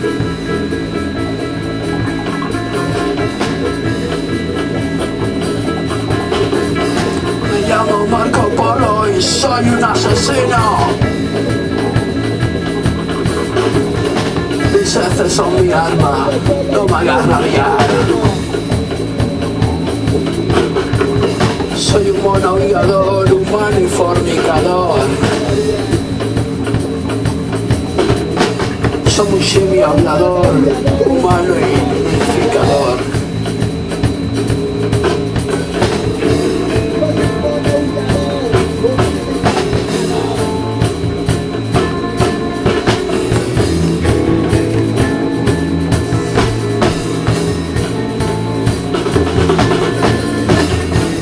Me llamo Marco Polo y soy un asesino. Mis heces son mi arma, no me hagas rabiar. Soy un mono guiador, humano Somos un semi hablador, humano identificador.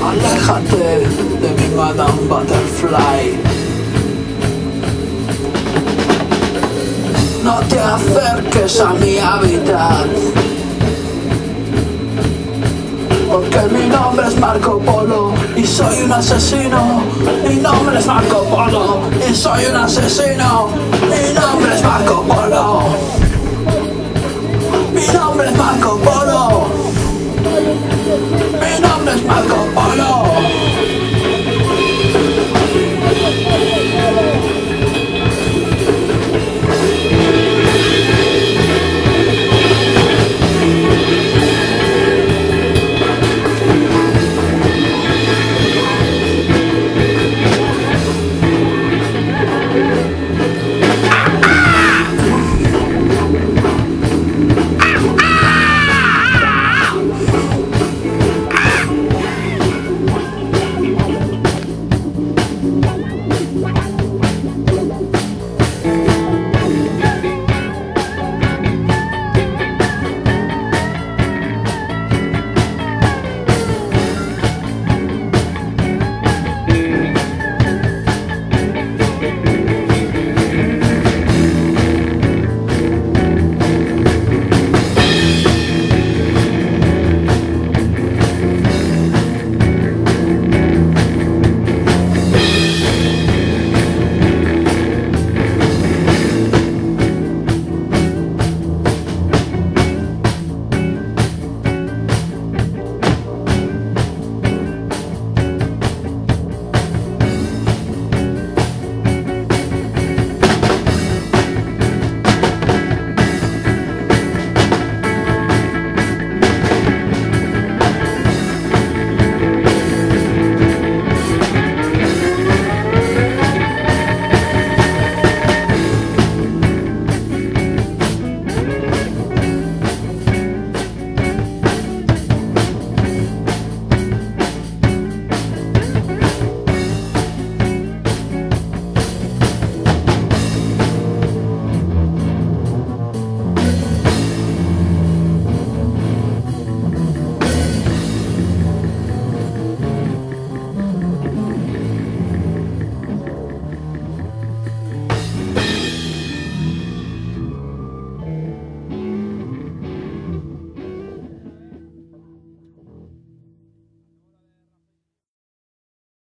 Aléjate de mi Madame Butterfly No te acerques a mi hábitat. Porque mi nombre es Marco Polo y soy un asesino. Mi nombre es Marco Polo y soy un asesino. Mi nombre es Marco Polo. Mi nombre es Marco Polo. Mi nombre es Marco Polo.